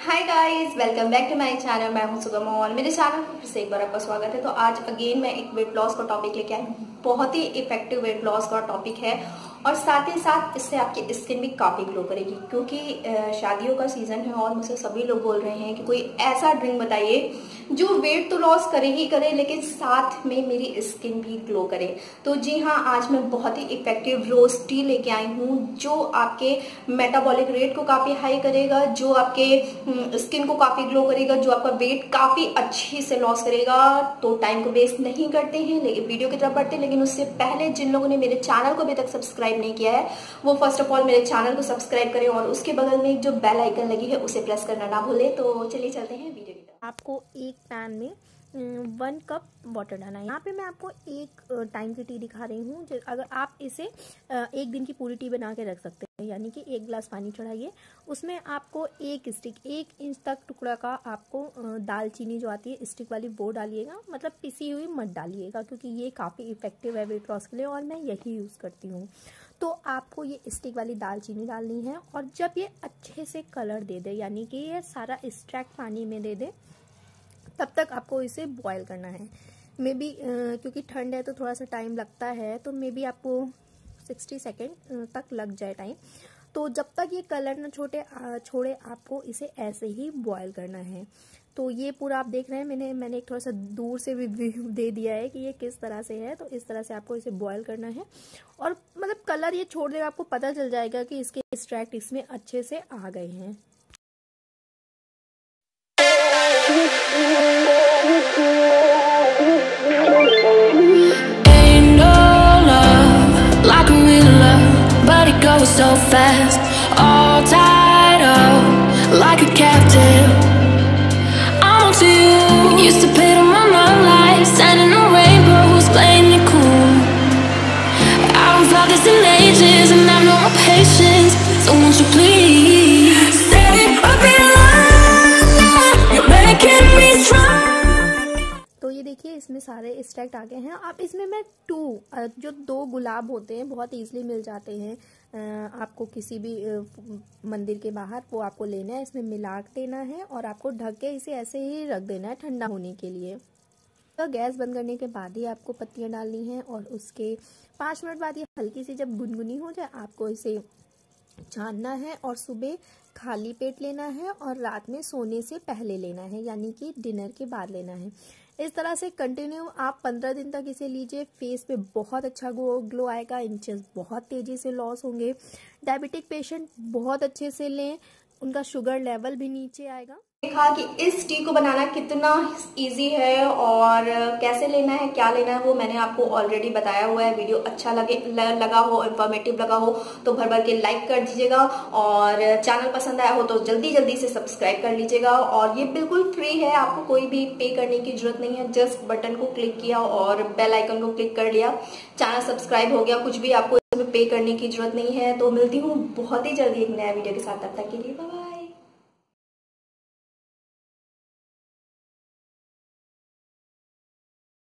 Hi guys welcome back to my channel मैं हूँ सुगम और मेरे चैनल पर फिर से एक बार आपका स्वागत है। तो आज अगेन मैं एक वेट लॉस का टॉपिक लेके आई बहुत ही इफ़ेक्टिव वेट लॉस का टॉपिक है। और साथ ही साथ इससे आपकी स्किन भी काफ़ी ग्लो करेगी, क्योंकि शादियों का सीज़न है और मुझसे सभी लोग बोल रहे हैं कि कोई ऐसा ड्रिंक बताइए जो वेट तो लॉस करे ही करे, लेकिन साथ में मेरी स्किन भी ग्लो करे। तो जी हाँ आज मैं बहुत ही इफ़ेक्टिव रोज टी लेके आई हूँ, जो आपके मेटाबॉलिक रेट को काफ़ी हाई करेगा, जो आपके स्किन को काफ़ी ग्लो करेगा, जो आपका वेट काफ़ी अच्छी से लॉस करेगा। तो टाइम को वेस्ट नहीं करते हैं, लेकिन वीडियो की तरफ़ बढ़ते लेकिन उससे पहले जिन लोगों ने मेरे चैनल को अभी तक सब्सक्राइब नहीं किया है, वो फ़र्स्ट ऑफ़ ऑल मेरे चैनल को सब्सक्राइब करें और उसके बगल में जो बेल आइकन लगी है, उसे प्रेस करना ना भूलें। तो चलिए चलते हैं वीडियो की तरफ़। आपको एक पैन में वन कप वाटर डालना है। यहाँ पे मैं आपको एक टाइम की टी दिखा रही हूँ अगर आप इसे एक दिन की पूरी टी बना के रख सकते हैं। यानी कि एक गिलास पानी चढ़ाइए। उसमें आपको एक स्टिक एक इंच तक टुकड़ा का आपको दालचीनी जो आती है स्टिक वाली वो डालिएगा। मतलब पिसी हुई मत डालिएगा, क्योंकि ये काफ़ी इफ़ेक्टिव है वेट लॉस के लिए और मैं यही यूज़ करती हूँ। तो आपको ये स्टिक वाली दालचीनी डालनी है और जब ये अच्छे से कलर दे दे, यानी कि ये सारा स्ट्रैक्ट पानी में दे दे, तब तक आपको इसे बॉयल करना है। मे बी क्योंकि ठंड है तो थोड़ा सा टाइम लगता है तो मे बी आपको 60 सेकेंड तक लग जाए टाइम तो जब तक ये कलर ना छोटे छोड़े, आपको इसे ऐसे ही बॉयल करना है। तो ये पूरा आप देख रहे हैं, मैंने मैंने एक थोड़ा सा दूर से भी दे दिया है कि ये किस तरह से है। तो इस तरह से आपको इसे बॉयल करना है। और मतलब कलर ये छोड़ देगा आपको पता चल जाएगा कि इसके एक्सट्रैक्ट इसमें अच्छे से आ गए हैं। So fast, all tied up like a captive. इसमें सारे स्ट्रैक्ट आ गए हैं। अब इसमें मैं टू जो दो गुलाब होते हैं, बहुत इजीली मिल जाते हैं। आपको किसी भी मंदिर के बाहर, वो आपको लेना है। इसमें मिला देना है और आपको ढक के इसे ऐसे ही रख देना है ठंडा होने के लिए। तो गैस बंद करने के बाद ही आपको पत्तियाँ डालनी है और उसके पाँच मिनट बाद ये हल्की सी जब गुनगुनी हो जाए, आपको इसे छानना है और सुबह खाली पेट लेना है और रात में सोने से पहले लेना है, यानी कि डिनर के बाद लेना है। इस तरह से कंटिन्यू आप पंद्रह दिन तक इसे लीजिए। फेस पे बहुत अच्छा ग्लो ग्लो आएगा, इंचेस बहुत तेज़ी से लॉस होंगे। डायबिटिक पेशेंट बहुत अच्छे से लें, उनका शुगर लेवल भी नीचे आएगा। देखा कि इस टी को बनाना कितना इजी है और कैसे लेना है, क्या लेना है, वो मैंने आपको ऑलरेडी बताया हुआ है। वीडियो अच्छा लगे लगा हो इन्फॉर्मेटिव लगा हो तो भर भर के लाइक कर दीजिएगा और चैनल पसंद आया हो तो जल्दी जल्दी से सब्सक्राइब कर लीजिएगा। और ये बिल्कुल फ्री है, आपको कोई भी पे करने की ज़रूरत नहीं है। जस्ट बटन को क्लिक किया और बेल आइकन को क्लिक कर लिया। चैनल सब्सक्राइब हो गया, कुछ भी आपको पे करने की ज़रूरत नहीं है। तो मिलती हूँ बहुत ही जल्दी एक नया वीडियो के साथ। तब तक के लिए बाय